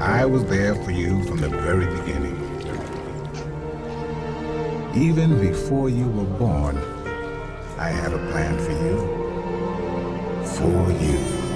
I was there for you from the very beginning. Even before you were born, I had a plan for you. For you.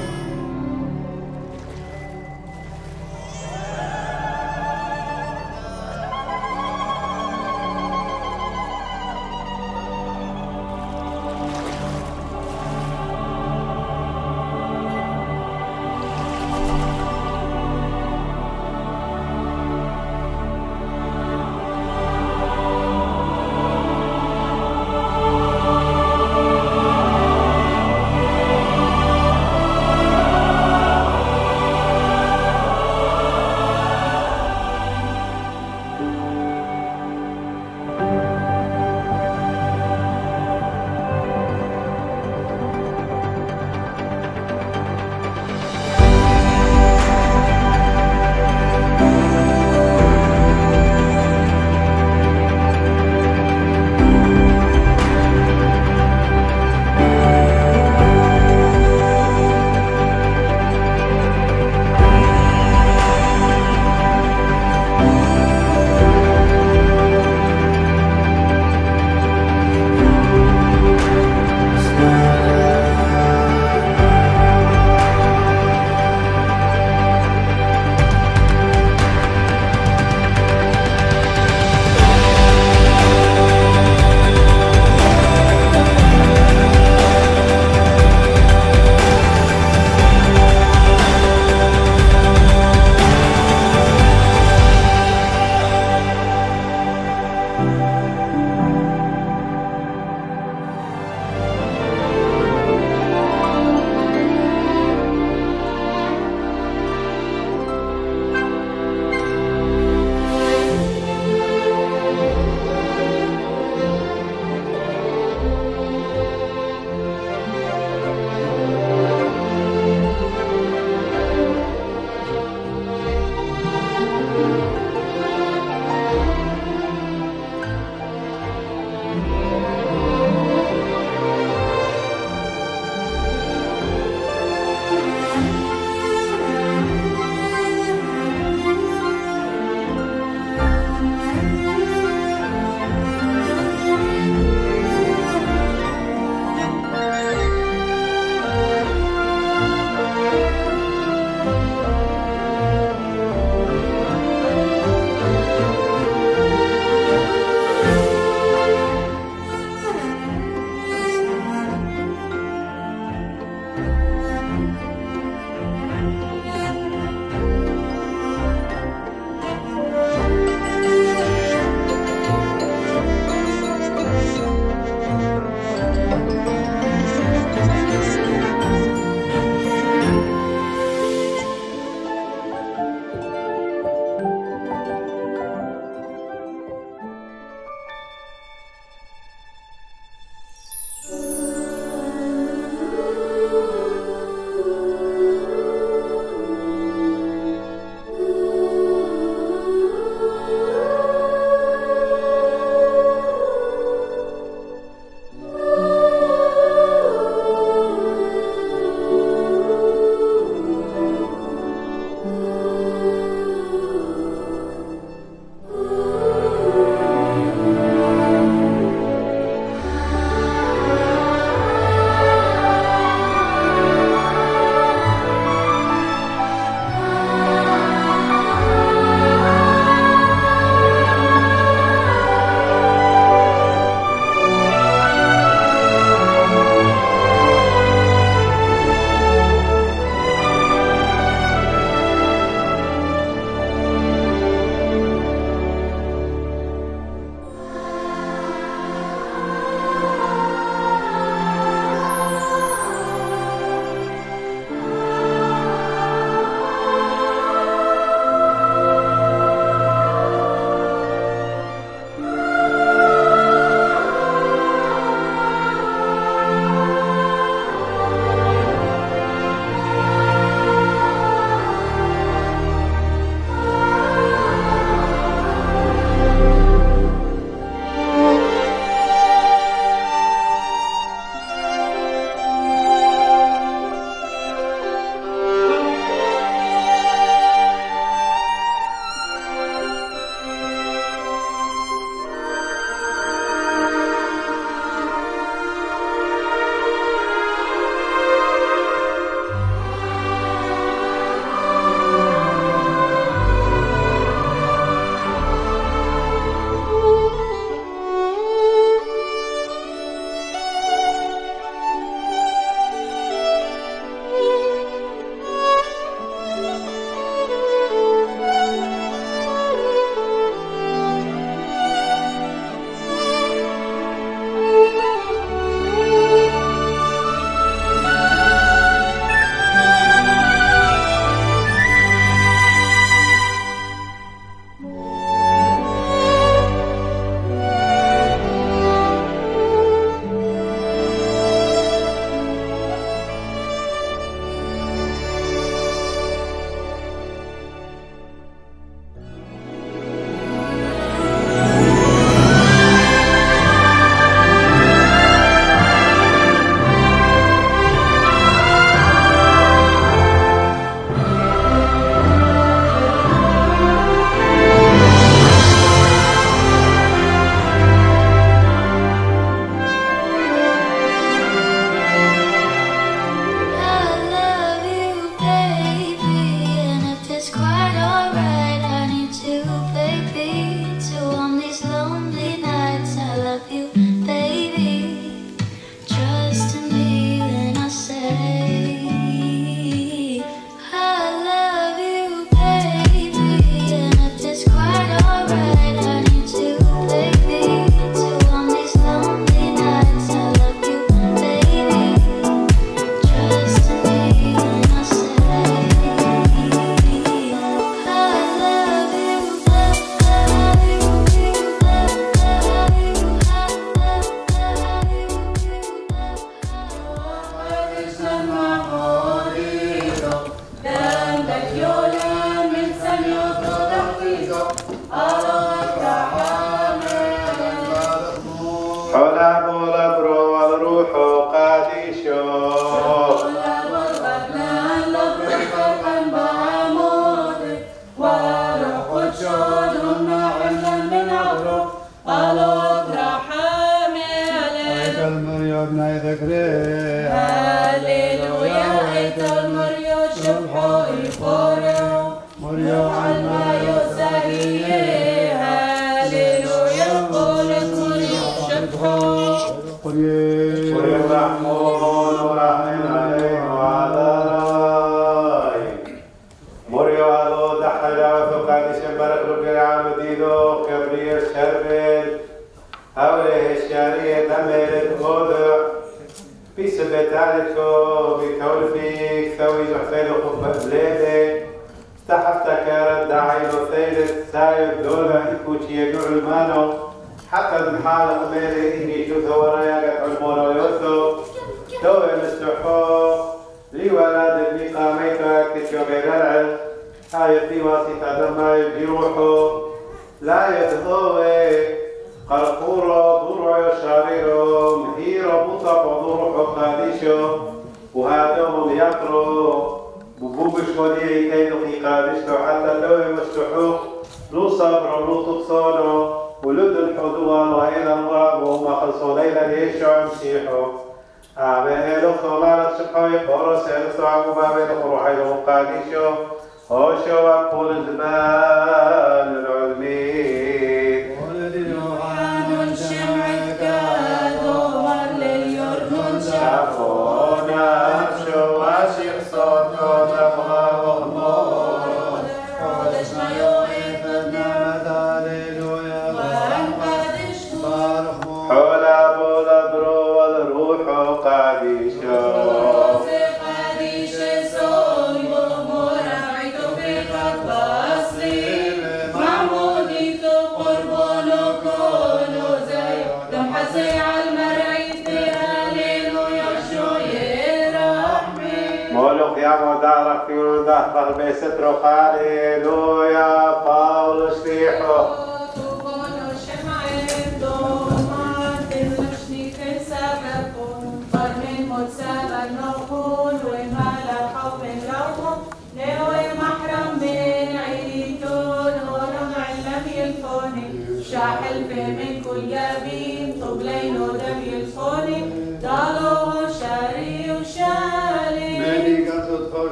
ببوبش وديعي كيدو في قادشتو حتى لو مستحوق لو صبر ولو تقصونو ولد الحدوان وإلى الله وما خلصوا ليلة ليشو مسيحو آمين. لو خلال الشقوي قرص يلسو عمو بابي لقروحي لو قادشو. هوشو أقول الزمان Vandaag, wacht bij Zetro, Hallelujah, Paulus,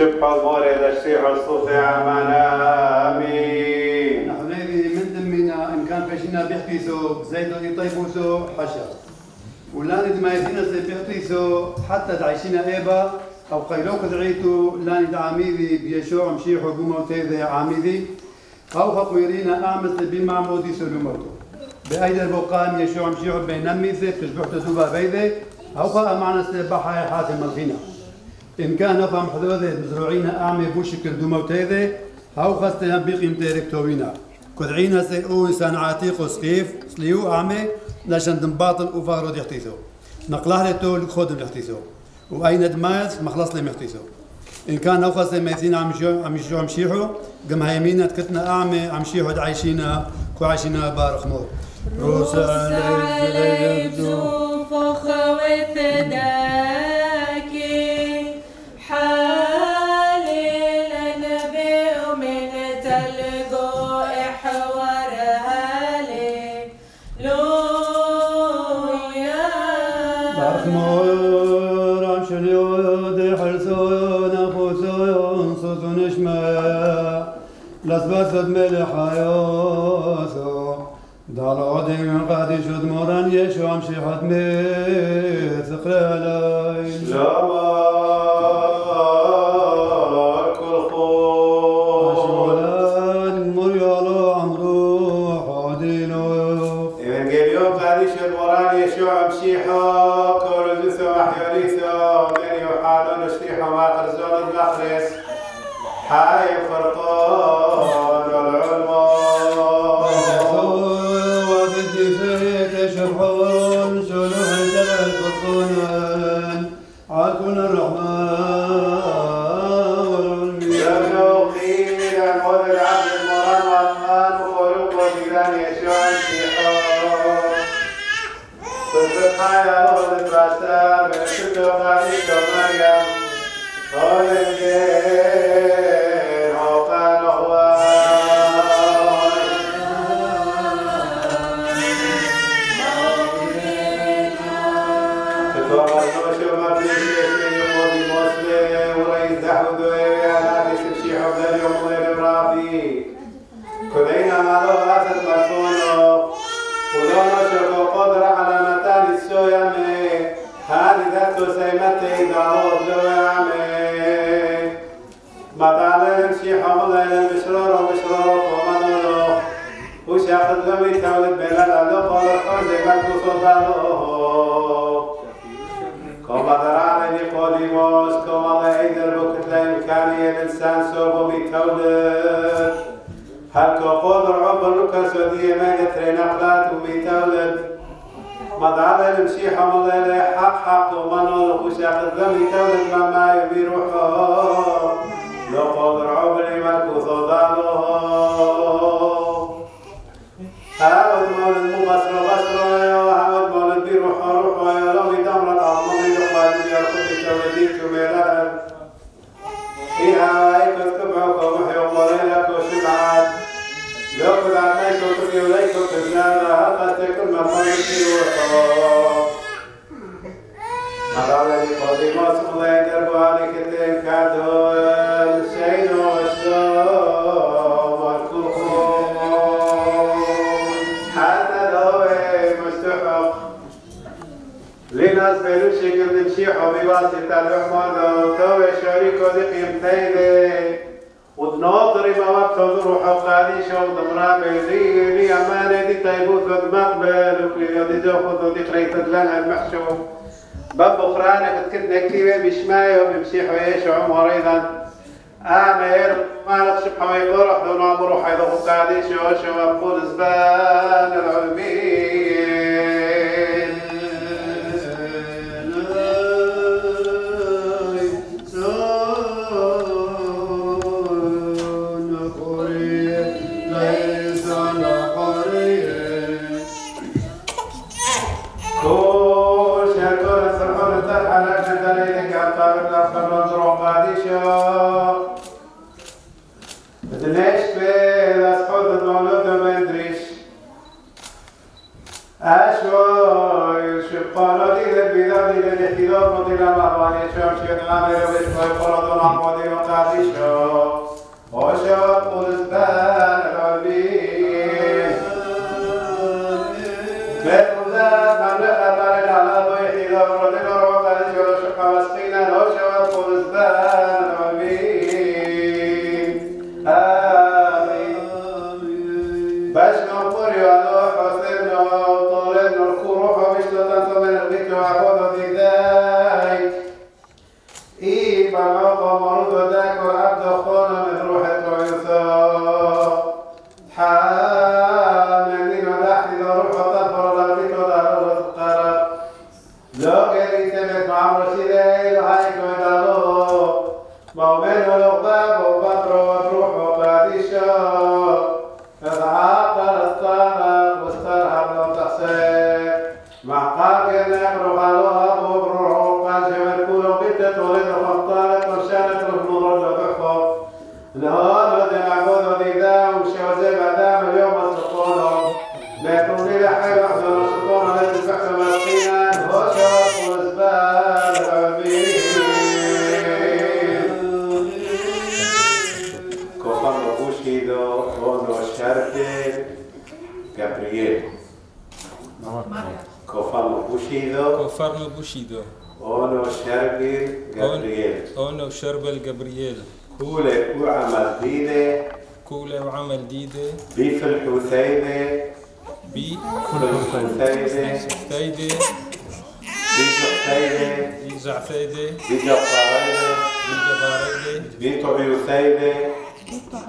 شبح الموري لشتيح الصوت عمنا آمين نحن من دمنا إن كان فشنا بيحكيسو زيد اللي طيبوسو حشا. ولاني ما يدينا زي بيحكيسو حتى تعيشنا إيبا أو قيلوك دعيتو لاني دعاميدي بيشوع مشيحو قومو تيذي عاميدي أو خقويرينا اعمس بما مودي سلومتو بأيد البقام يشوع مشيحو بينمي زي تشبح تسوبا بيدي أو خا معنا سبحة حاتم الغنى. إن كان نفهم حدوده مزروعين أعمي بوشكل دوموتيذي هاو خاصة بيقيم تيركتوينا كدعينا سي أو انسان عتيق وسقيف سليو أعمي لاشن دنباطل وفارو يحتيثو نقله لتو خودم يحتيثو وأين دمايز مخلص لي محتيثو إن كان نو خاصة ميثين عم شو عم شو عم شيحو قم هيمينا تكتنا أعمي عم شيحو عايشينا كو عايشينا بارخ مور روس علي يبدو فخوة شد مل حیاتا در عادم قدی شد مرن یه شام شیحت مثقلین يا رب الباسار من وش ياخذ لوي تولد بلاد على قول الحوزي ملكو سلطانو كما درعنا نيقوديموس كما لا يدر بكتلين كان الإنسان سوبو بيتولد هل تقول رعب لوكاس ودي ما يترين أقلات وبيتولد مضعنا المسيح والله لا حق حق ومنو لخوشاق الذم يتولد ما ما يبي روحه لو قد رعب لملك صداله เราของเฮลมาเลและตัวชิลาดยกระดับในตัวเดียวในตัวถึงนาราตาเจกันมาไม่ติวโตอาราเลนิโคดิมัสมุเลเดรบาลิกเตมคาโดเชโนสโตมาคุโคฮันนาโดเอมุสตุฮ์ لناس بلوش شكل نمشي حبيبات تلوح مدى وطوي شريكو دي قيمتين تيدي ودناطري مواب تضروح وقاديش وضمران بيدي لي أمانة دي طيبوت ودمقبل وكلي يدي جوخد ودي قريت دلان المحشو باب أخرانك كنت نكتيبه بشماية وبمسيح ويش عمر أيضا أنا ير ما نقشب حوي قرح دون أمر حيث قاديش وشو أقول زبان العلمين Εγώ είμαι σοφόρο, είμαι σοφόρο, είμαι σοφόρο, είμαι σοφόρο, είμαι σοφόρο. بوشيدو هون وشاركه جابرييل أونو شربل جبريل كولة كوعة مدينة كولة وعمل ديدة بيف الحوثينة بي الحوثينة ثايدة بيف بي زعثايدة بيف الطارينة بي جباريدة بيف عيوثينة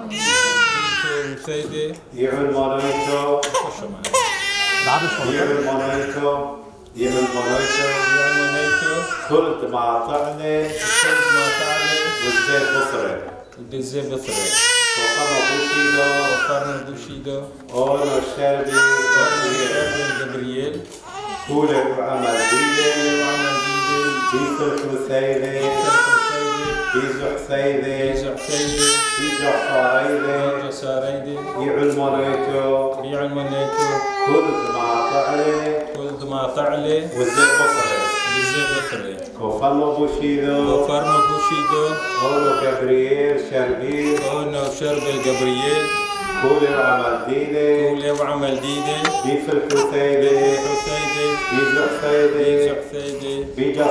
بي ثايدة يعمل مونويتو خشوا معي يعمل مونويتو يعمل مونويتو يعمل نيتو كل مقاطعني كنت ما تعلي والزيت بصري البزي بثري وخمر بوشيدو كفرنا بوشيدو اونو الشربي أونو شربل جبريل كولة وعمل ديدة وعمل ديدة بيف الحوثينة ثايدة بيزو حسينة بي زعثايدة بيزو حارينة بي جساريدة يعمل مونويتو بي علم نيتو كل مقاطعني كل ما تعلي والزيت بصري البزي بثري كوفانو بوشيدو جبريل كولة وعمل ديدة بيف حسينة جحسيدة بيجا صاريدة جساريدة يعمل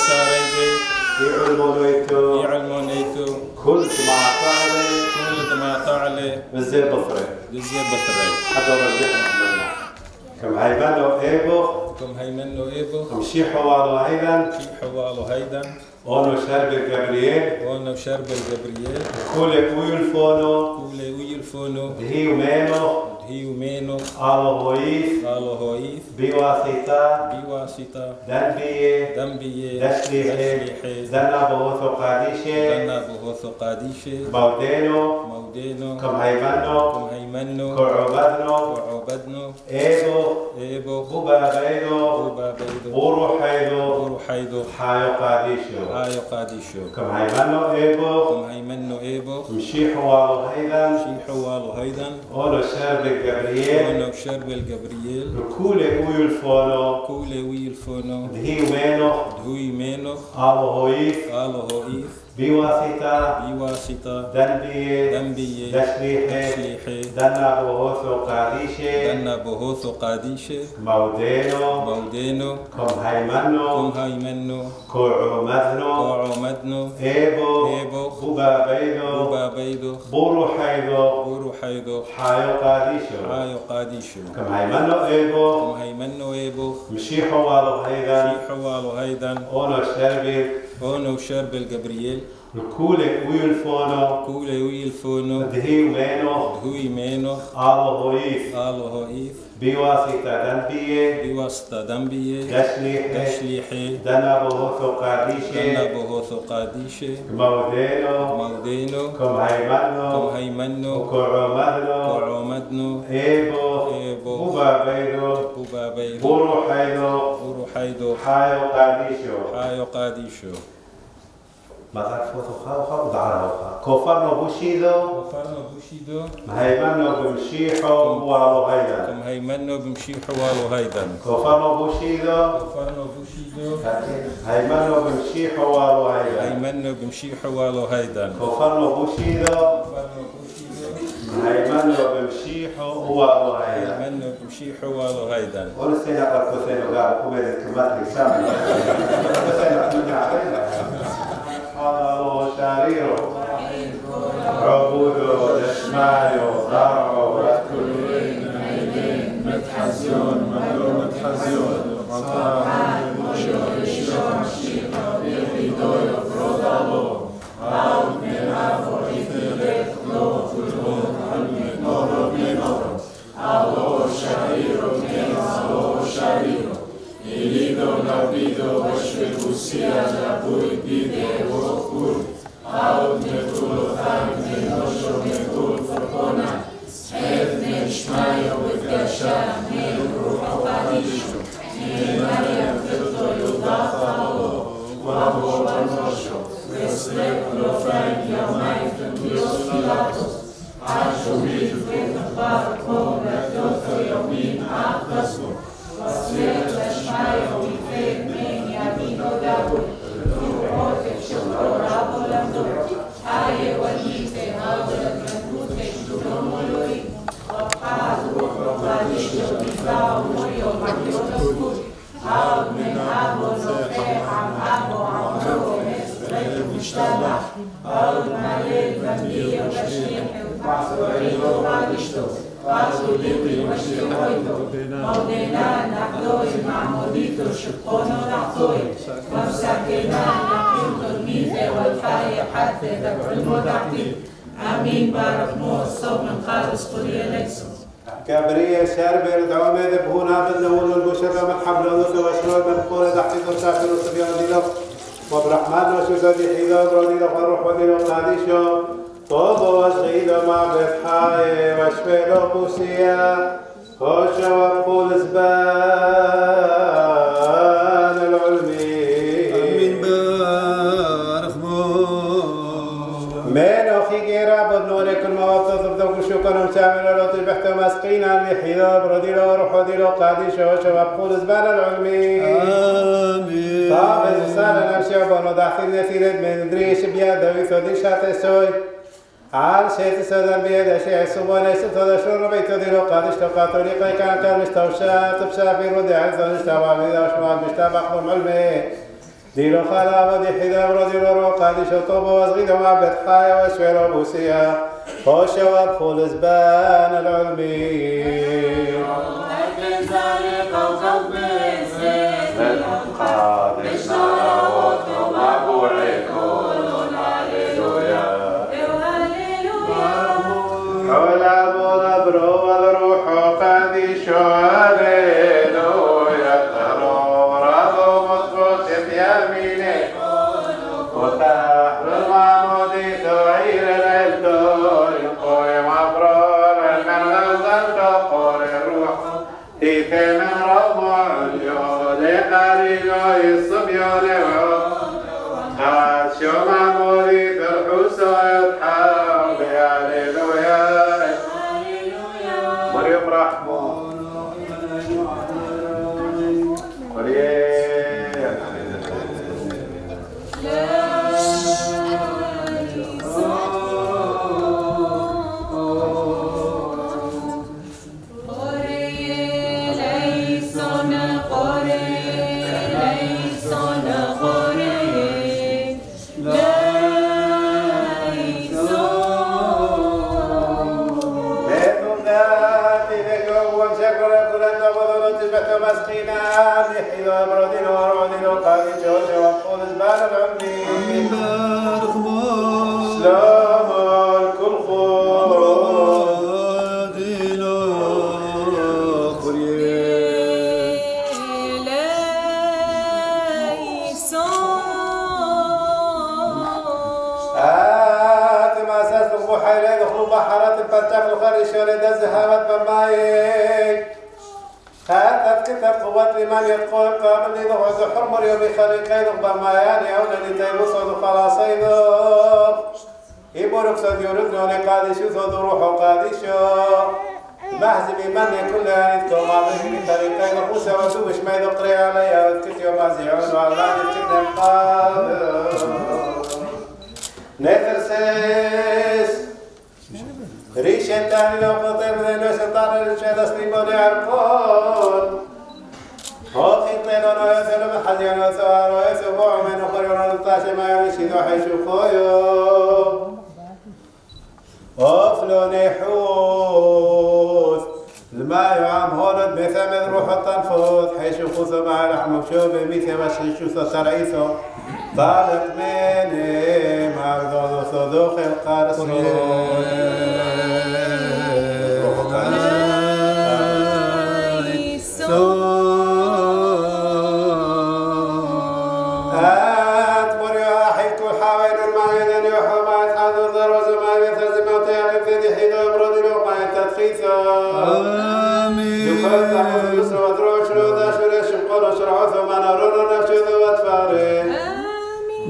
مونويتو يعلمونيتو. كل مقاطعني كل ما طالع والزيت بصري. لزي بطري حتى ورجعنا عملنا كم هيبانو إيبو كم هيمنو إيبو كم شيحو والله أيضا في حوالو هيدا أونو شرب جبريل وأنا وشرب الجبريل كل كوي الفونو كولي ويلفونو هي ومينو هويس قالوا هويث بواسطة بواسطة دشليحي دنا بوثو قاديشة دنا بوثو قاديشة بودينو مودينو كم هيبانو كم هيمنو كعبدنو وعبدنو إيبو إيبو بوبا بيدو بوبا بيدو بورو حيدو بورو حيدو حايو قاديشو آيو قاديشو كم هيبانو إيبو كم هيمنو إيبو مشيحو والو هيدا شي حوالو هيدا أولو شرب جبريل وأنا وشرب الجبريل كل كوي الفونو كولي ويلفونو هي ومينو دهوي مينو الله هويس قالوا هويث بواسطة بواسطة دنبية دنبية دشليحي دشليحي دنا بوثو قاديشة دنا بوثو قاديشة مودينو مودينو كم هيمنو كم هيمنو كوعو مذنو كوعو مدنو إيبو إيبو بوبا بيدو بوبا بيدو بورو حيدو بورو حيدو حايو قاديشو آيو قاديشو كم هيمنو إيبو كم هيمنو إيبو مشيحو والو هيدا شي حوالو هيدا أونو شربي هونو وشرب الجبريل الكولة ويلفونو كولي ويلفونو دهي ومينو دهوي مينو الله هويس قالوا هويث بواسطة دنبية بواسطة دشليحي دنا بوثو دنا قاديشة بوثو قاديشة مودينو مودينو كم هيمنو كم هيمنو وكوعو مذنو كوعومدنو إيبو إيبو حايو قاديشو حايو قاديشو خاو خاو دعرها كوفرنو بوشيدو وفرنا بوشيدو مهيمنو بمشيحو والو هيدا كم هيمنو بمشي حوالو هيدا كوفرنو بوشيدو وفرنا بوشيدو هيمنو بمشيحو والو هيدا هيمنو بمشي حوالو هيدا كوفرنو بوشيدو وفرنا بوشيدو هيمنو بمشيحو والو هيدا هيمنو بمشي حوالو هيدا وشعريره عبوده وجشمايه وزرعه وكلين عينين متحزون مهلو متحزون مطاعم وشوف الشوم الشيقة بيحي دوية برودالو هاو من عفو يثيرك لو كلهم عمي نورو الله هاو شعيره من هاو شعيره إليدو نبيدو وشوي بوسيا ورسينا قرقوسين وقال كوبيد الكلمات اللي سامي ورسينا كنا علينا حضروا شريرو عبودو دشمايو ضرعو Amin barak mo so man khalis quliyalekso. كبرية شربر دعومة بهونا بالنول والبشرة من حبل وذك وشرور من قول تحت وسافر وسبيان ديلو وبرحمن وشوزا دي حيدا برودي لو فروح ودي لو وشفيلو بوسيا خوشا وقول زبان العلمي من بارخ مو من أخي جيرا بدنور كل ما وطف ذوق شكر وشامل لو تبحت مسقين عن الحياب ردي لو روح ودي لو قادي شو شباب قول زبان العلمي آمين طاب الرسالة نمشي وبنو داخل نثيرت من دريش بيا دوي ثودي شات سوي عن شيخ سدن بيد شيخ سبون ستة شر بيت ذي رقاد اشتقى طريقة كان كان مشتوشا تبشا في رد عزة اشتبع بيدا شمال مشتبع قم علمي دي رخالا ودي حدا وردي رقاد شطوب وزغيد وعبد خايا وشوير وبوسيا وشواب فول زبان العلمي قادشنا وطلب عيد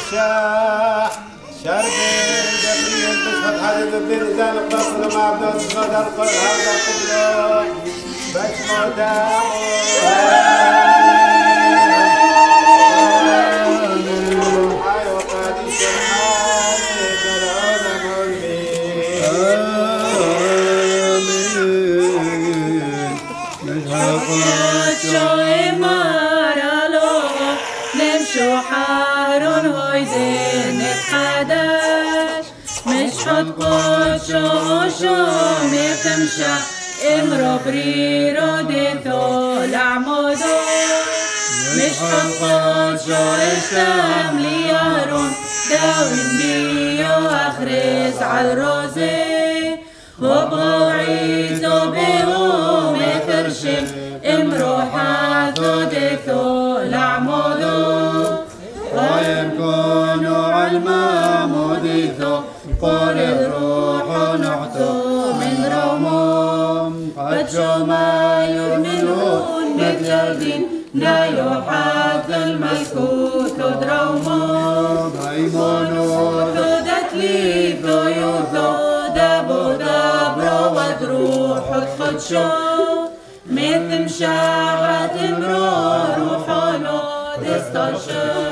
لكن شاح شرب جبريل بشهد حدد الدين إذا نقبل مع عبد الصمد القل هذا قبله قوشو شو ميتمشى امرو بريرو ديثو لعمودو مش حط قوشو اسلام ليارون داوين بيو اخرس عالروزي وابغوا عيسو بيهم يفرشم امروحا ثودثو لعمودو ويكونوا علما موديثو قول قد ما يؤمنون الدين لا يحاذ الملكوت درومهم هيمونو ثودت لي ثيوثو دابو دابرو ودروح تخدشو مثل مشاعة مرور وحولو تستشب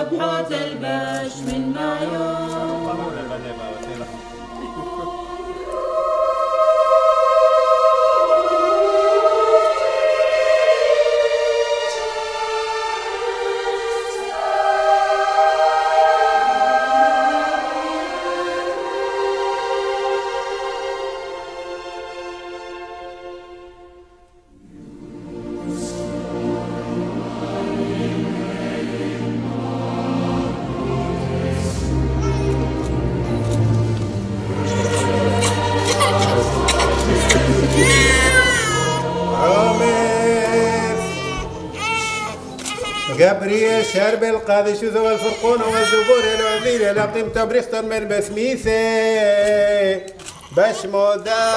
جبريل شرب القاضي شذو الفرقون والزبور العذيل لقيم تبريخت من بسميثي باش مودا.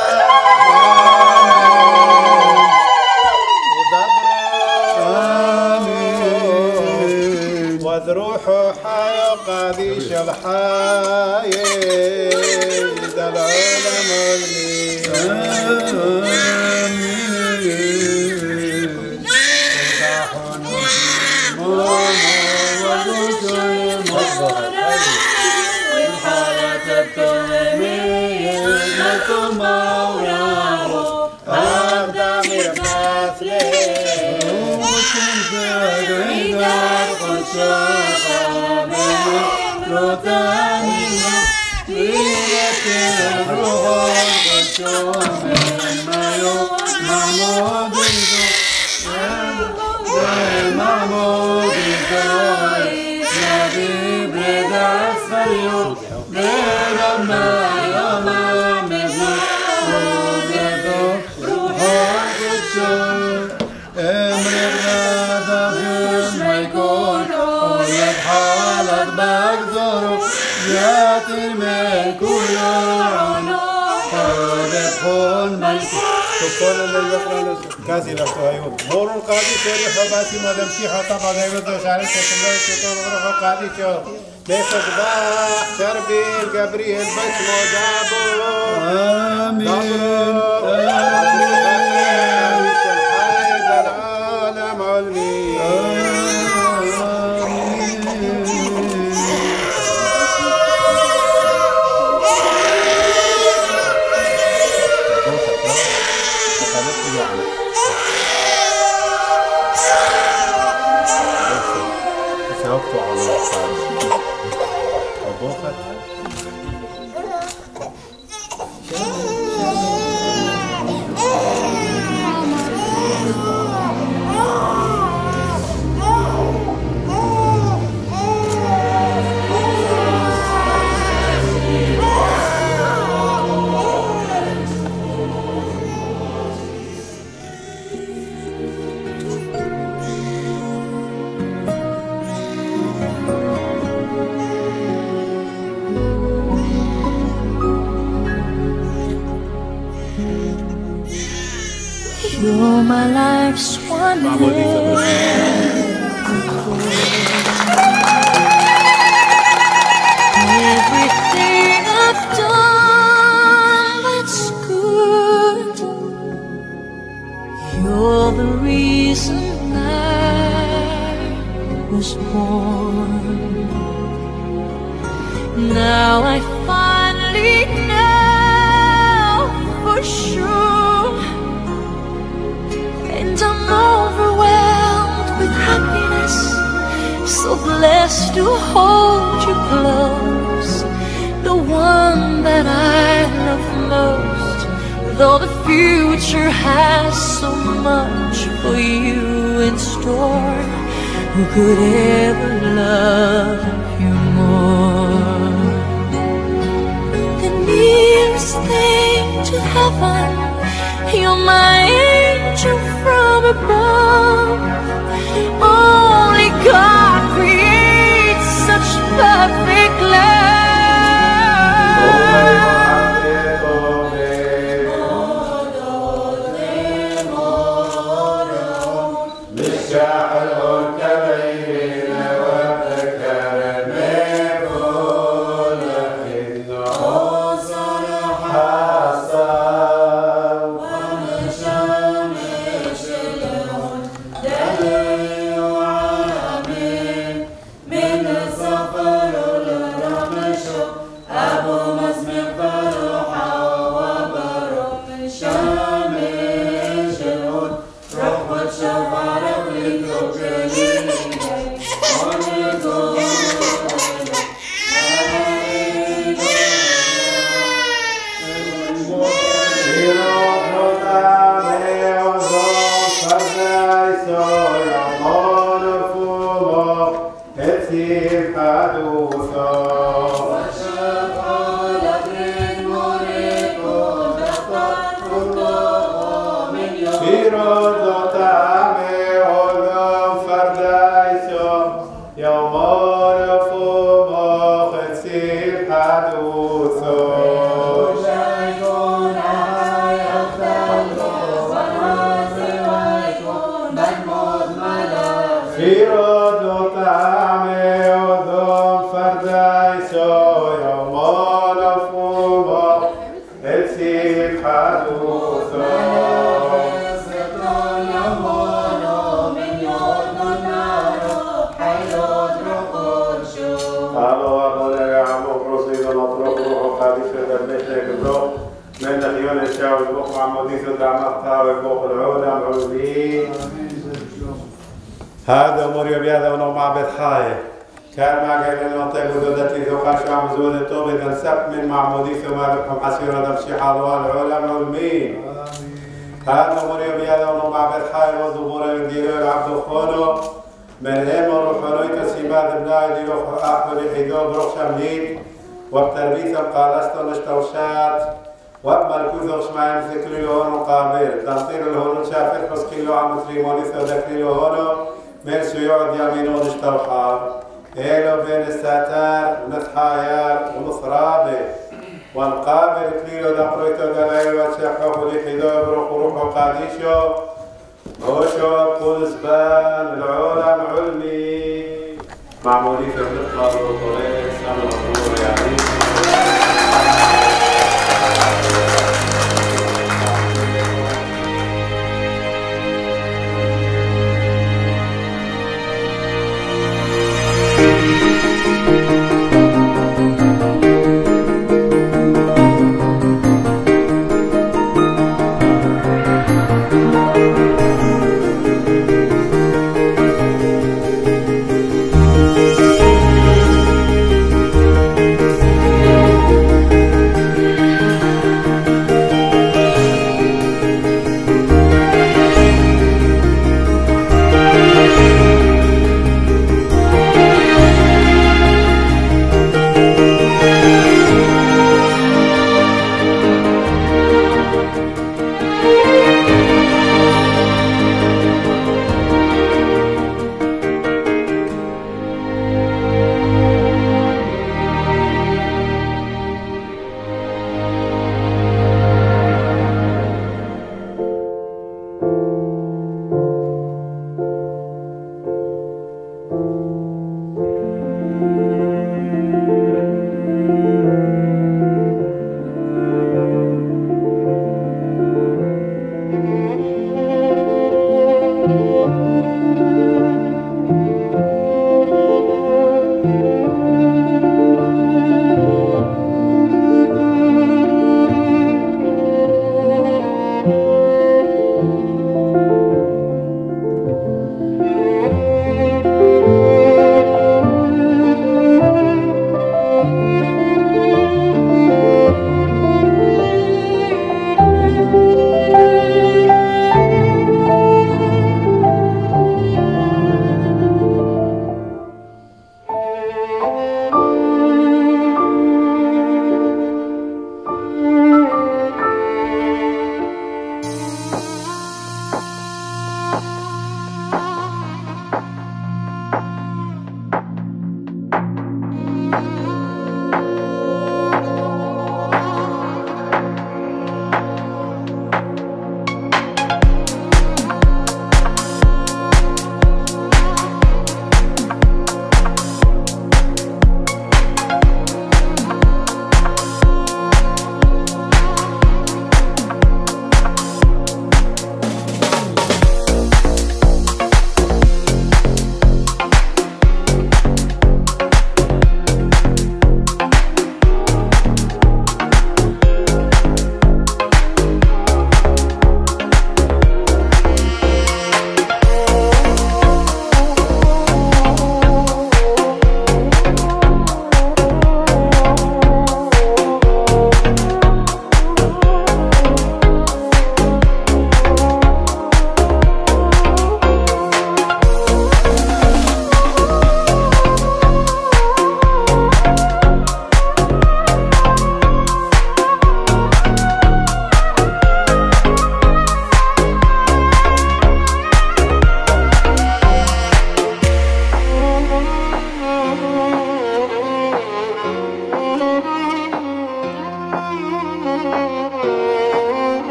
وذروح حي قاديش الحي ذا العالم والحالة show. تكون للذكرى كاسي لفتو أيوب مور القاضي شوري حباتي ما دمشي حطا قد أيوب دو شعري تكمل تكون روح قاضي شو ليس ضباح شربي القبري البش مجابو آمين العالم ودودتي ذو قاش عم زود التوب إذا سب من معمودي ثم لكم حسير هذا مشي حالوا العلماء والمين هذا أمور يبيض ونوم عبد حاية وزبور يدير العبد خونو من هم روحانوي تسيبات بناي ديرو أحمد حيدو بروح شمليت وبتربيث قالستو نشتوشات وأما الكثر شمعين ذكري هون قابل. تنطير الهون شافر بس كيلو عم تريموني ذكري هون من سيوعد يمينون اشتوحار إيلو بين الستار ونتحاير ونصرابي. ونقابل كليلو دقريتو دلائل وتشيخو لي حدو بروح وروحو قاديشو هوشو قدس بان العلم علمي معمولي في النقطة والطريق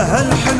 هالحلم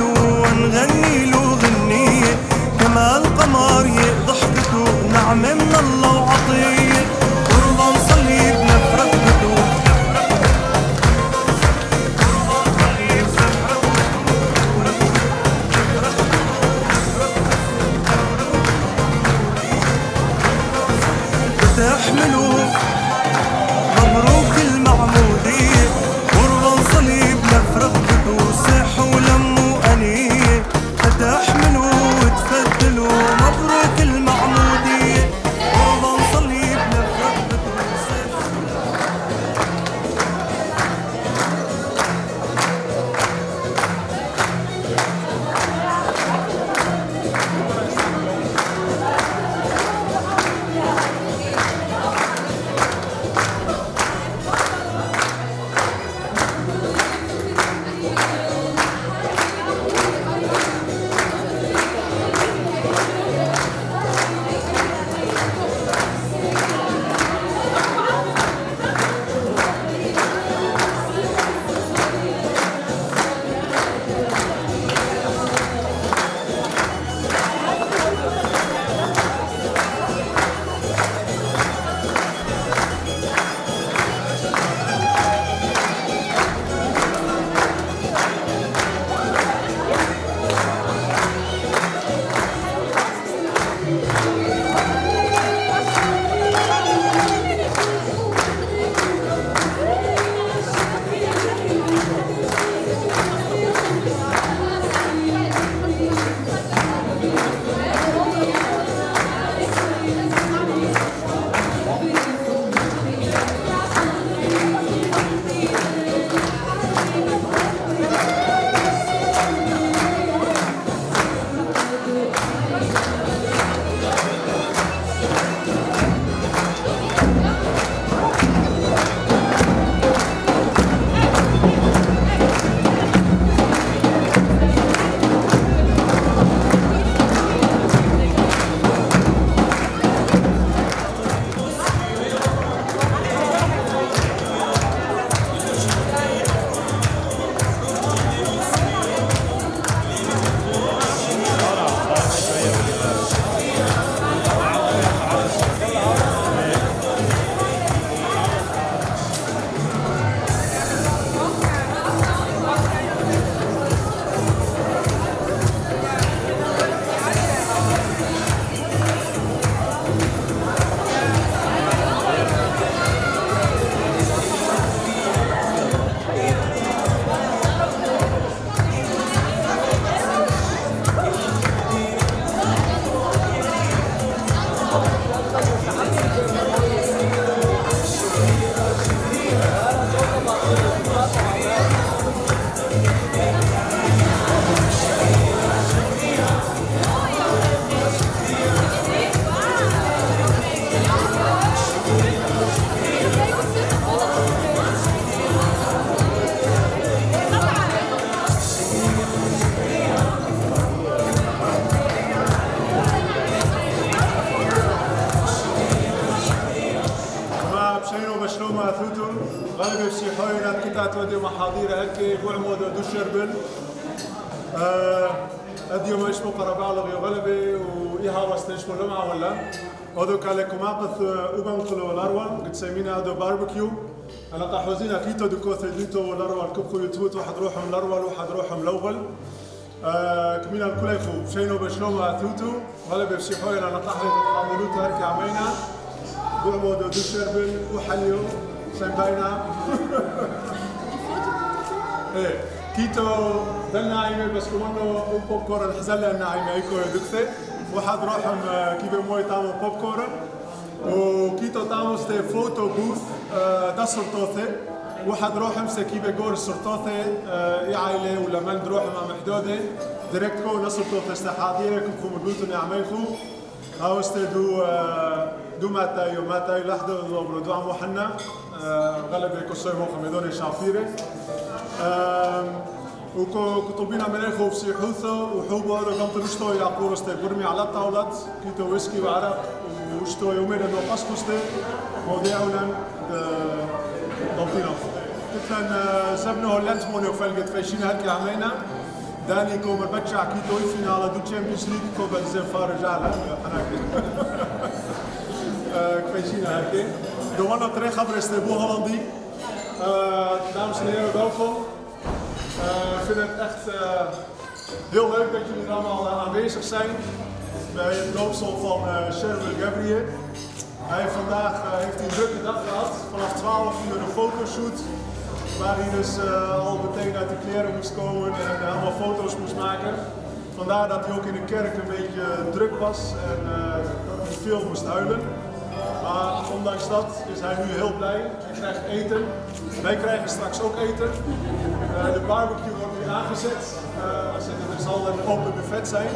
كبخو يتوت واحد روحهم الأروان واحد روحهم الأول. كمينا الكل يخو شينو بشلوما ثوتو غلبي بشيحوي أنا قحلي تتحملو تاركي عمينا. بعمود دو شربن وحليو سيمباينا إيه كيتو دل ناعمة بس كمان بوب كورن حزلة ناعمة ايكو دكتة. واحد روحهم كيف موي تعمل بوب كورن وكيتو تعمل ستي فوتو بوث دا سرطوثة واحد روحهم سكيبة جور سرطوثة اي عائلة ولا مند روحهم عم محدودة ديريكت كو نسرطوثة استحاضيرة كم خو مدلوتو نعميخو هاو استي دو دو ماتاي وماتاي لحظة دو دو عمو حنا غلبة كسوي مو خميدوني شافيرة. وكتبينا مناخو في سيحوثة وحوبو هذا كم تنشتو يا قورستي برمي على الطاولات كيتو ويسكي وعرق وشتو يومين انو قسكوستي مواضيعنا ضبطينا. كتلن سبنا هولنت موني وفلقت فيشين هالكي عمينا داني كوم البتشع كيتو يفينا على دو تشامبيونز ليج كو بنزين فارج على حناكي كفيشينا هالكي Johanna Tregaber is de Boer-Hollandie. Uh, dames en heren, welkom. Uh, ik vind het echt uh, heel leuk dat jullie er allemaal uh, aanwezig zijn bij het loopsel van uh, Sherwood Gabriel. Hij heeft vandaag uh, heeft hij een drukke dag gehad, vanaf 12 uur een fotoshoot. Waar hij dus uh, al meteen uit de kleren moest komen en uh, allemaal foto's moest maken. Vandaar dat hij ook in de kerk een beetje druk was en dat hij veel moest huilen. Maar ondanks dat is hij nu heel blij. Hij krijgt eten. Wij krijgen straks ook eten. De barbecue wordt nu aangezet. Uh, er zal een open buffet zijn.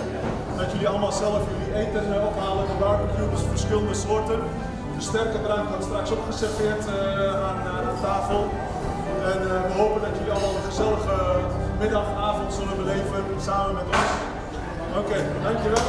Dat jullie allemaal zelf jullie eten ophalen. De barbecue, dus verschillende soorten. De sterke drank wordt straks ook geserveerd aan, aan, tafel. En we hopen dat jullie allemaal een gezellige middag, avond zullen beleven samen met ons. Oké, dankjewel.